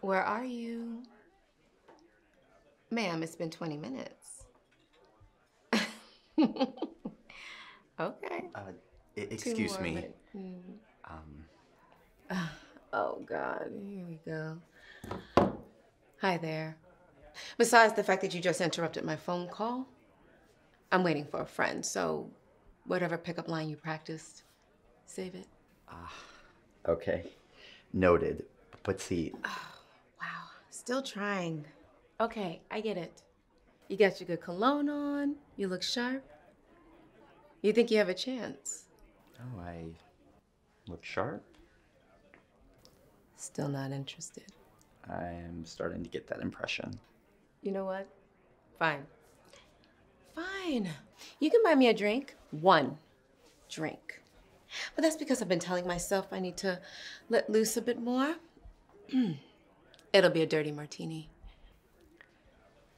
Where are you? Ma'am, it's been 20 minutes. okay. Uh, excuse me. mm. Um, Oh, God. Here we go. Hi there. Besides the fact that you just interrupted my phone call, I'm waiting for a friend, so whatever pickup line you practiced, save it. okay. Noted. But see, Wow, still trying. Okay, I get it. You got your good cologne on, you look sharp. You think you have a chance. oh, I look sharp. Still not interested. I'm starting to get that impression. You know what? Fine. Fine. You can buy me a drink. One drink. But that's because I've been telling myself I need to let loose a bit more. It'll be a dirty martini.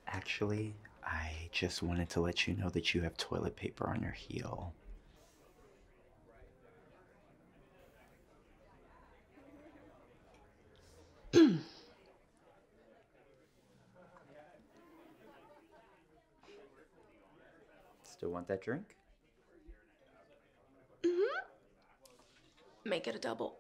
Actually, I just wanted to let you know that you have toilet paper on your heel. Still want that drink? Mm hmm Make it a double.